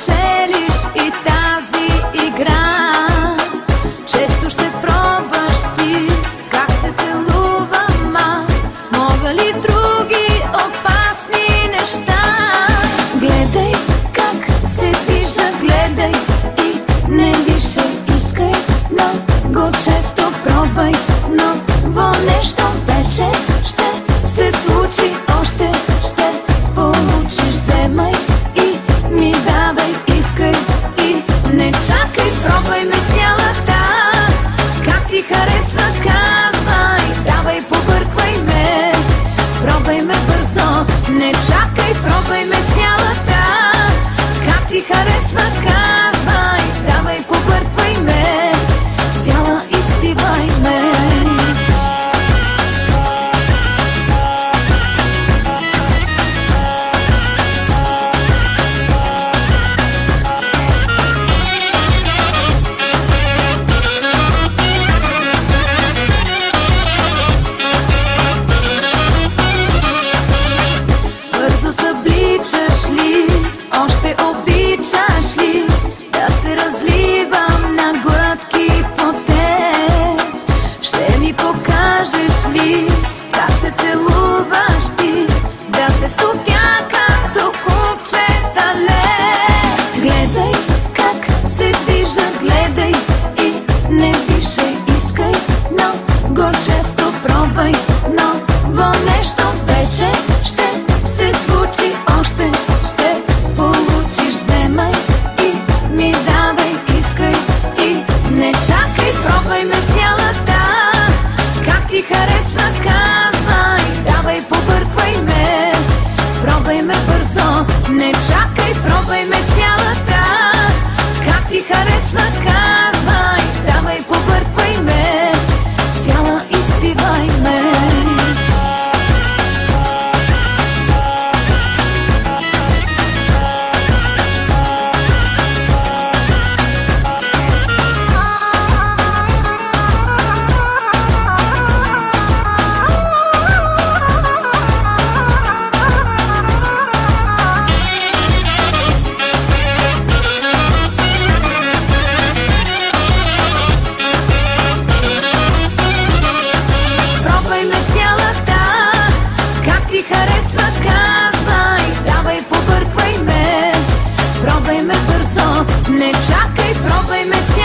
спечелиш и тази игра. Често ще пробваш ти как се целувам аз. Мога ли други опасни неща? Гледай как се движа, гледай и не више Искай но го често пробвай ново нещо. play me. Не чакай, пробвай ме цялата